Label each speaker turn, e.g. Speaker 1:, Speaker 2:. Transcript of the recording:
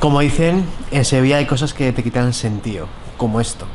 Speaker 1: Como dicen, en Sevilla hay cosas que te quitan sentido, como esto.